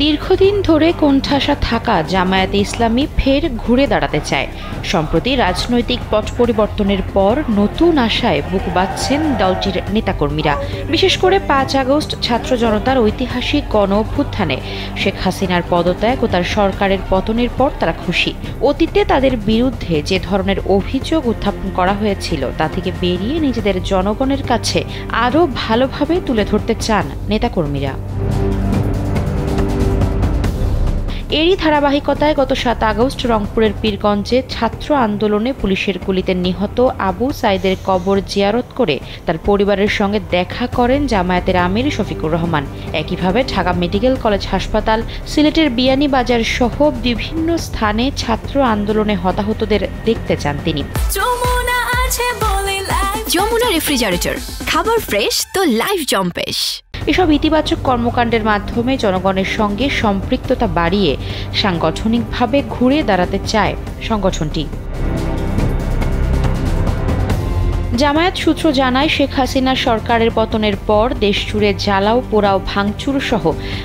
দীর্ঘদিন ধরে কোণঠাসা থাকা জামায়াতে ইসলামী ফের ঘুরে দাঁড়াতে চায়। সম্প্রতি রাজনৈতিক পট পরিবর্তনের পর নতুন আশায় বুক বাঁধছেন দলটির নেতাকর্মীরা। বিশেষ করে পাঁচ আগস্ট ছাত্র জনতার ঐতিহাসিক গণ অভ্যুত্থানে শেখ হাসিনার পদত্যাগ ও তার সরকারের পতনের পর তারা খুশি। অতীতে তাদের বিরুদ্ধে যে ধরনের অভিযোগ উত্থাপন করা হয়েছিল তা থেকে বেরিয়ে নিজেদের জনগণের কাছে আরও ভালোভাবে তুলে ধরতে চান নেতাকর্মীরা। এরই ধারাবাহিকতায় গত সাত আগস্ট রংপুরের পীরগঞ্জে ছাত্র আন্দোলনে পুলিশের গুলিতে নিহত আবু সাইদের কবর জিয়ারত করে তার পরিবারের সঙ্গে দেখা করেন জামায়াতের আমির শফিকুর রহমান। একইভাবে ঢাকা মেডিকেল কলেজ হাসপাতাল সিলেটের বিয়ানীবাজার সহ বিভিন্ন স্থানে ছাত্র আন্দোলনে হতাহতদের দেখতে চান তিনি। যমুনা রেফ্রিজারেটর খাবার ফ্রেশ তো লাইফ জম্পেশ। এসব ইতিবাচক কর্মকাণ্ডের মাধ্যমে জনগণের সঙ্গে সম্পৃক্ততা বাড়িয়ে সাংগঠনিকভাবে ঘুরে দাঁড়াতে চায় সংগঠনটি। জামায়াত সূত্র জানায়, শেখ হাসিনা সরকারের পতনের পর দেশ জুড়ে জ্বালাও, পোড়াও, ভাঙচুর সহ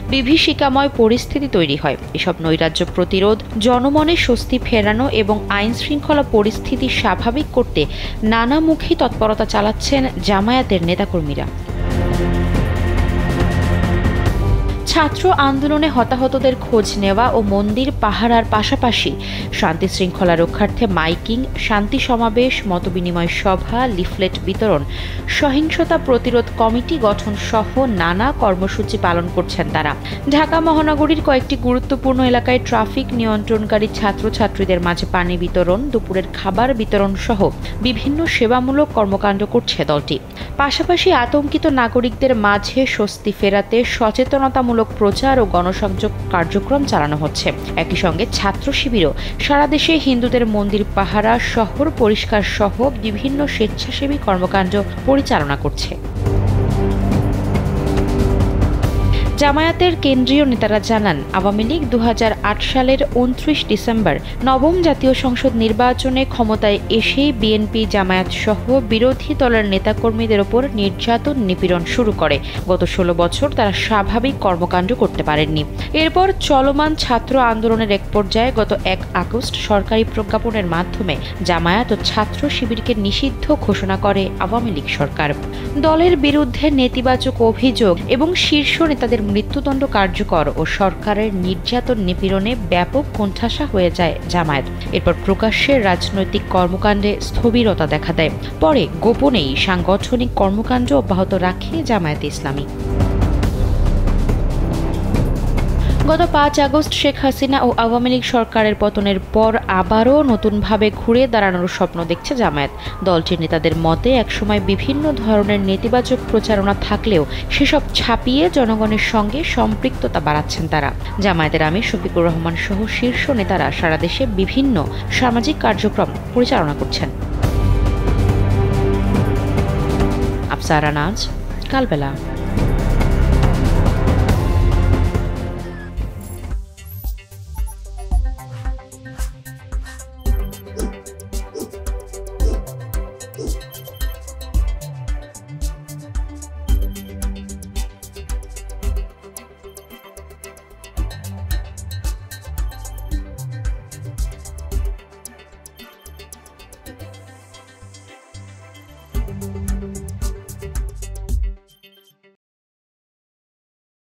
বিভীষিকাময় পরিস্থিতি তৈরি হয়। এসব নৈরাজ্য প্রতিরোধ, জনমনে স্বস্তি ফেরানো এবং আইন শৃঙ্খলা পরিস্থিতি স্বাভাবিক করতে নানামুখী তৎপরতা চালাচ্ছেন জামায়াতের নেতাকর্মীরা। ছাত্র আন্দোলনে হতাহতদের খোঁজ নেওয়া ও মন্দির পাহারার পাশাপাশি শান্তি শৃঙ্খলা রক্ষার্থে মাইকিং, শান্তি সমাবেশ, মতবিনিময় সভা, লিফলেট বিতরণ, সহিংসতা প্রতিরোধ কমিটি গঠন সহ নানা কর্মসূচি পালন করছেন তারা। ঢাকা মহানগরীর কয়েকটি গুরুত্বপূর্ণ এলাকায় ট্রাফিক নিয়ন্ত্রণকারী ছাত্রছাত্রীদের মাঝে পানি বিতরণ, দুপুরের খাবার বিতরণ সহ বিভিন্ন সেবামূলক কর্মকাণ্ড করছে দলটি। পাশাপাশি আতঙ্কিত নাগরিকদের মাঝে স্বস্তি ফেরাতে সচেতনতামূলক প্রচার ও গণসংযোগ কার্যক্রম চালানো হচ্ছে। একই সঙ্গে ছাত্র শিবিরও সারা দেশে হিন্দুদের মন্দির, পাহারা, শহর পরিষ্কার সহ বিভিন্ন স্বেচ্ছাসেবী কর্মকাণ্ড পরিচালনা করছে। জামায়াতের কেন্দ্রীয় নেতারা জানান, আওয়ামী লীগ দু হাজার আট সালের উনত্রিশ ডিসেম্বর নবম জাতীয় সংসদ নির্বাচনে ক্ষমতায় এসেই বিএনপি জামায়াত সহ বিরোধী দলের নেতাকর্মীদের ওপর নির্যাতন নিপীড়ন শুরু করে। গত ষোলো বছর তারা স্বাভাবিক কর্মকাণ্ড করতে পারেননি। এরপর চলমান ছাত্র আন্দোলনের এক পর্যায়ে গত এক আগস্ট সরকারি প্রজ্ঞাপনের মাধ্যমে জামায়াত ও ছাত্র শিবিরকে নিষিদ্ধ ঘোষণা করে আওয়ামী লীগ সরকার। দলের বিরুদ্ধে নেতিবাচক অভিযোগ এবং শীর্ষ নেতাদের মৃত্যুদণ্ড কার্যকর ও সরকারের নির্যাতন নিপীড়নে ব্যাপক কোণঠাসা হয়ে যায় জামায়াত। এরপর প্রকাশ্যে রাজনৈতিক কর্মকাণ্ডে স্থবিরতা দেখা দেয়। পরে গোপনেই সাংগঠনিক কর্মকাণ্ড অব্যাহত রাখে জামায়াত ইসলামী। গত পাঁচ আগস্ট শেখ হাসিনা ও আওয়ামী লীগ সরকারের পতনের পর আবারও নতুনভাবে ঘুরে দাঁড়ানোর স্বপ্ন দেখছে জামায়াত। দলটির নেতাদের মতে, একসময় বিভিন্ন ধরনের নেতিবাচক প্রচারণা থাকলেও সেসব ছাপিয়ে জনগণের সঙ্গে সম্পৃক্ততা বাড়াচ্ছেন তারা। জামায়াতের আমির শফিকুর রহমান সহ শীর্ষ নেতারা সারা দেশে বিভিন্ন সামাজিক কার্যক্রম পরিচালনা করছেন। আফসারা নাজ কালবেলা।